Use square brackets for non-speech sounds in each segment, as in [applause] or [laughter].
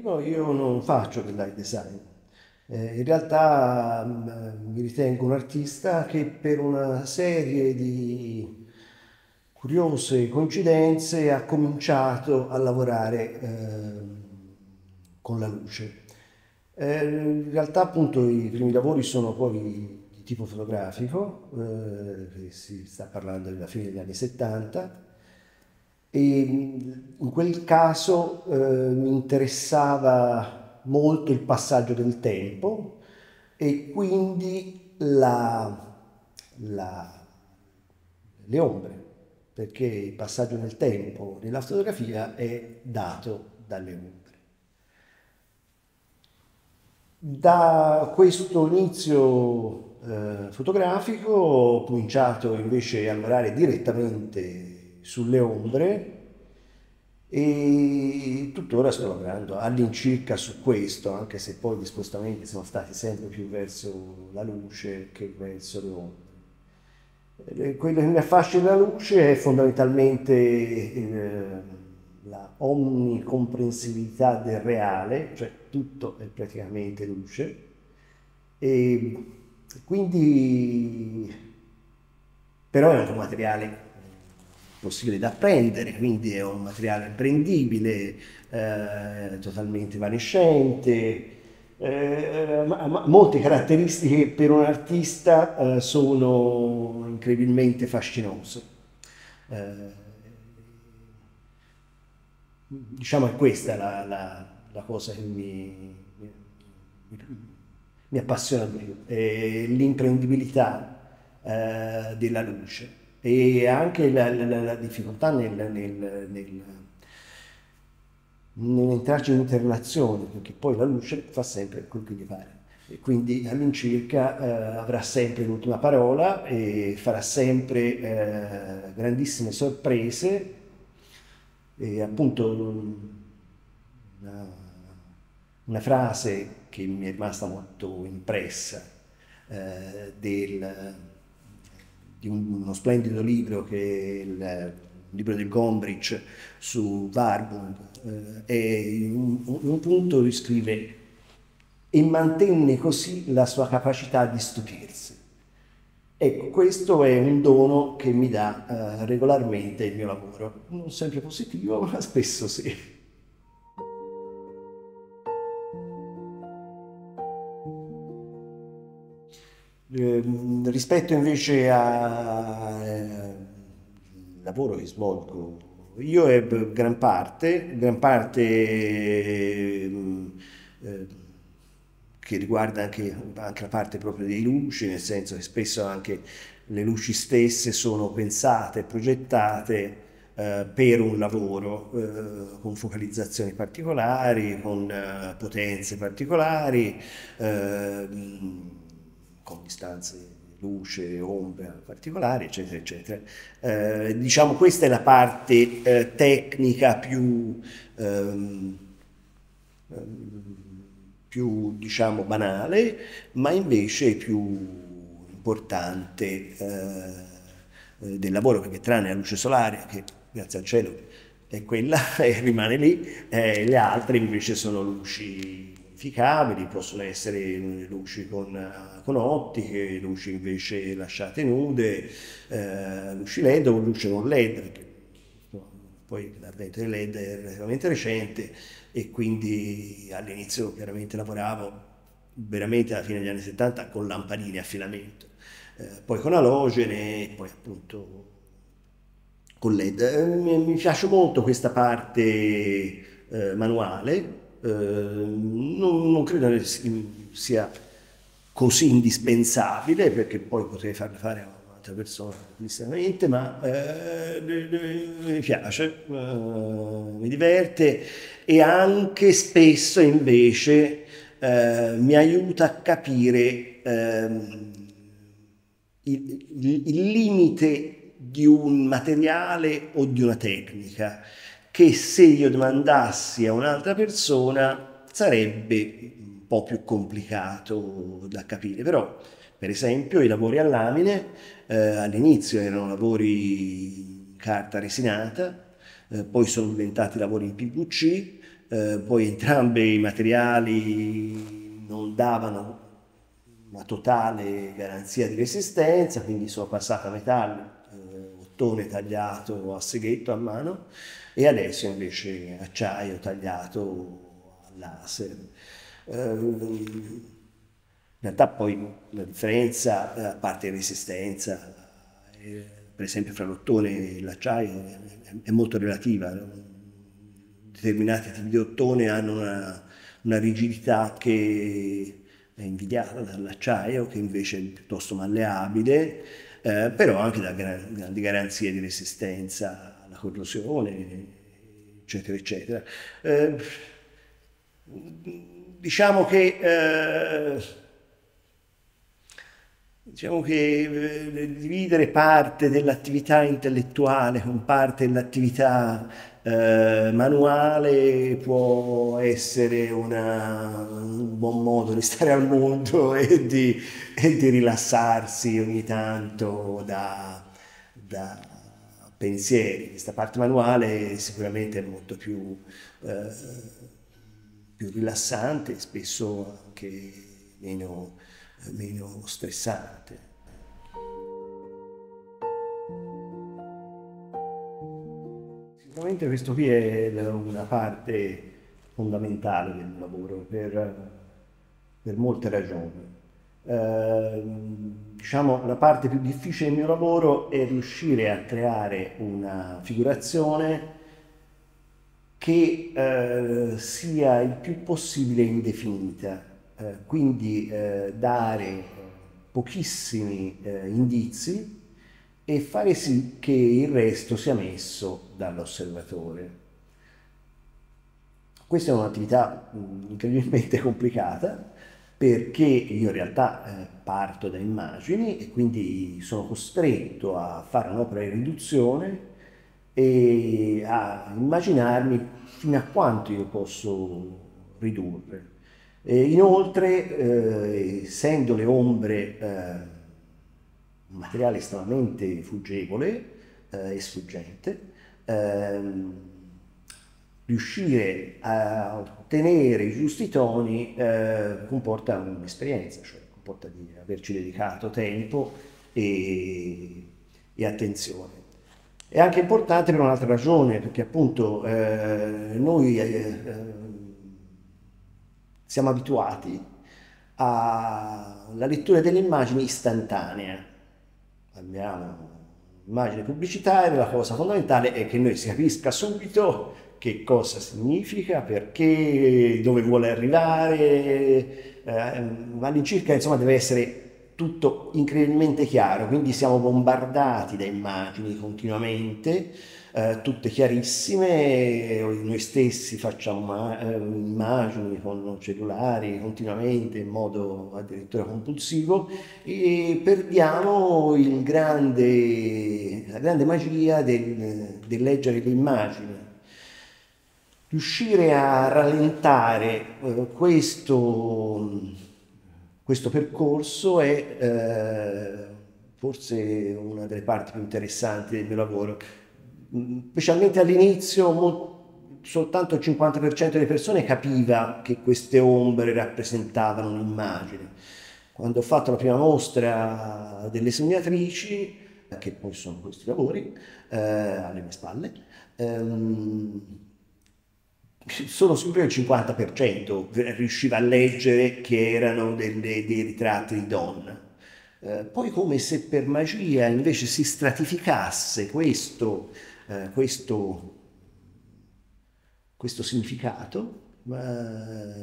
primo io non faccio del light design. Eh, in realtà mh, mi ritengo un artista che per una serie di curiose coincidenze ha cominciato a lavorare eh, con la luce. Eh, in realtà appunto i primi lavori sono poi di tipo fotografico, eh, si sta parlando della fine degli anni 70 e in quel caso eh, mi interessava molto il passaggio del tempo e quindi la, la, le ombre, perché il passaggio nel tempo nella fotografia è dato dalle ombre. Da questo inizio eh, fotografico ho cominciato invece a lavorare direttamente sulle ombre e tuttora sto lavorando all'incirca su questo, anche se poi gli spostamenti sono stati sempre più verso la luce che verso le ombre. Eh, quello che mi affascina la luce è fondamentalmente eh, la omnicomprensibilità del reale, cioè tutto è praticamente luce, e quindi però è un materiale possibile da apprendere, quindi è un materiale apprendibile, eh, totalmente evanescente, eh, molte caratteristiche per un artista eh, sono incredibilmente fascinose. Eh, diciamo è questa la, la, la cosa che mi, mi, mi appassiona più, l'imprendibilità eh, della luce e anche la, la, la difficoltà nel, nel, nel, nell'entrarci in interrelazione, perché poi la luce fa sempre quel che gli pare. E quindi all'incirca eh, avrà sempre l'ultima parola e farà sempre eh, grandissime sorprese e appunto una, una, frase che mi è rimasta molto impressa eh, del, di uno splendido libro che è il libro del Gombrich su Warburg eh, e in un, un punto lui scrive e mantenne così la sua capacità di stupirsi. Ecco, questo è un dono che mi dà eh, regolarmente il mio lavoro, non sempre positivo, ma spesso sì. Eh, rispetto invece al eh, lavoro che svolgo, io è gran parte, gran parte ehm, eh, che riguarda anche, anche, la parte proprio dei luci, nel senso che spesso anche le luci stesse sono pensate, progettate eh, per un lavoro eh, con focalizzazioni particolari, con eh, potenze particolari, ehm, con distanze luce, ombra particolari, eccetera, eccetera. Eh, diciamo questa è la parte eh, tecnica più ehm, ehm più diciamo banale, ma invece più importante eh, del lavoro, perché tranne la luce solare, che grazie al cielo è quella [laughs] e rimane lì, eh, le altre invece sono luci modificabili, possono essere luci con, con ottiche, luci invece lasciate nude, eh, luci LED o luce non LED, perché poi l'avvento del LED è relativamente recente e quindi all'inizio chiaramente lavoravo veramente alla fine degli anni 70 con lampadine a filamento, eh, poi con alogene e poi appunto con LED. Eh, mi, mi, piace molto questa parte eh, manuale, eh, non, non, credo sia così indispensabile perché poi potrei farla fare a un'altra persona necessariamente, ma eh, mi piace, eh, mi diverte e anche spesso invece eh, mi aiuta a capire ehm, il, il, il limite di un materiale o di una tecnica che se io domandassi a un'altra persona sarebbe un po' più complicato da capire, però per esempio i lavori a lamine eh, all'inizio erano lavori in carta resinata, eh, poi sono diventati lavori in PVC, eh, poi entrambi i materiali non davano una totale garanzia di resistenza, quindi sono passato a metallo, ottone tagliato a seghetto a mano e adesso invece acciaio tagliato a laser. Eh, in realtà poi la differenza, a parte resistenza, eh, per esempio fra l'ottone e l'acciaio, è molto relativa. Determinati tipi di ottone hanno una, una rigidità che è invidiata dall'acciaio, che invece è piuttosto malleabile, eh, però anche da grandi garanzie di resistenza alla corrosione, eccetera, eccetera. Eh, diciamo che eh, Diciamo che eh, dividere parte dell'attività intellettuale con parte dell'attività eh, manuale può essere una, un buon modo di stare al mondo [laughs] e di, e di rilassarsi ogni tanto da, da, pensieri. Questa parte manuale sicuramente è molto più, eh, più rilassante, spesso anche meno meno stressante. Sicuramente questo qui è una parte fondamentale del lavoro per, per molte ragioni. Eh, diciamo la parte più difficile del mio lavoro è riuscire a creare una figurazione che eh, sia il più possibile indefinita, eh, quindi eh, dare pochissimi eh, indizi e fare sì che il resto sia messo dall'osservatore. Questa è un'attività mm, incredibilmente [laughs] complicata perché io in realtà eh, parto da immagini e quindi sono costretto a fare un'opera di riduzione e a immaginarmi fino a quanto io posso ridurre. E inoltre, eh, essendo le ombre eh, un materiale estremamente fuggevole eh, e sfuggente, ehm, riuscire a ottenere i giusti toni eh, comporta un'esperienza, cioè comporta di averci dedicato tempo e, e attenzione. È anche importante per un'altra ragione, perché appunto eh, noi eh, siamo abituati alla lettura delle immagini istantanea. Abbiamo immagini pubblicitarie, la cosa fondamentale è che noi si capisca subito che cosa significa, perché, dove vuole arrivare, eh, all'incirca insomma deve essere tutto incredibilmente chiaro, quindi siamo bombardati da immagini continuamente eh, tutte chiarissime, noi stessi facciamo eh, immagini con cellulari continuamente in modo addirittura compulsivo e perdiamo grande, la grande magia del, del leggere le immagini. Riuscire a rallentare eh, questo, questo percorso è eh, forse una delle parti più interessanti del mio lavoro specialmente all'inizio soltanto il 50% delle persone capiva che queste ombre rappresentavano un'immagine. Quando ho fatto la prima mostra delle sognatrici, che poi sono questi lavori, eh, alle mie spalle, ehm, solo superiore al 50% riusciva a leggere che erano delle, dei ritratti di donna. Eh, poi come se per magia invece si stratificasse questo eh, questo, questo significato, ma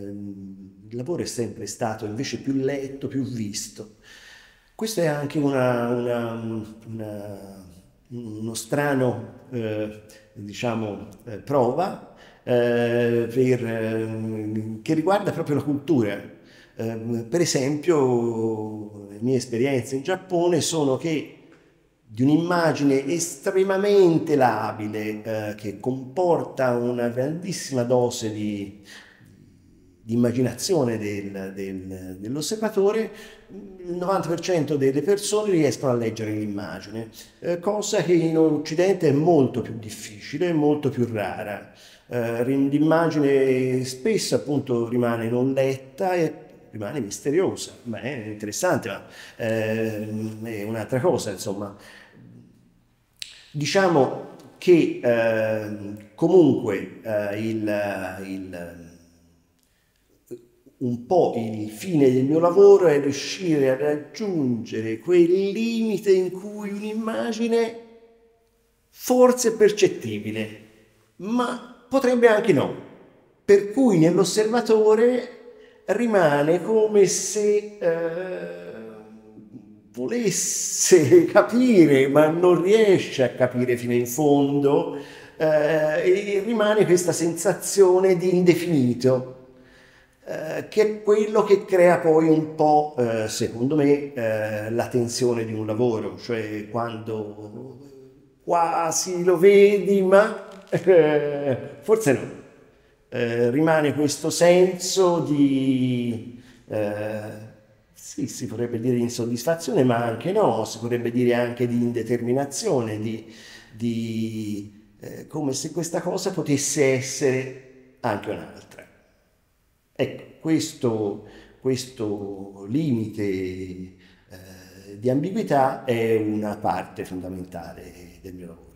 il lavoro è sempre stato invece più letto, più visto. Questo è anche una, una, una, uno strano, eh, diciamo, eh, prova eh, per, eh, che riguarda proprio la cultura. Eh, per esempio, le mie esperienze in Giappone sono che di un'immagine estremamente labile eh, che comporta una grandissima dose di, di immaginazione del, del, dell'osservatore, il 90% delle persone riescono a leggere l'immagine, eh, cosa che in Occidente è molto più difficile, molto più rara. Eh, l'immagine spesso appunto rimane non letta e rimane misteriosa, ma è interessante, ma eh, è un'altra cosa, insomma. Diciamo che eh, comunque eh, il, il un po' il fine del mio lavoro è riuscire a raggiungere quel limite in cui un'immagine forse è percettibile, ma potrebbe anche no. Per cui nell'osservatore rimane come se eh, volesse [laughs] capire, ma non riesce a capire fino in fondo, eh, e rimane questa sensazione di indefinito eh, che è quello che crea poi un po', eh, secondo me, eh, la tensione di un lavoro, cioè quando quasi lo vedi, ma eh, forse no. Eh, rimane questo senso di, sì, si potrebbe dire di insoddisfazione, ma anche no, si potrebbe dire anche di indeterminazione, di, di come se questa cosa potesse essere anche un'altra. Ecco, questo, questo limite eh, di ambiguità è una parte fondamentale del mio lavoro.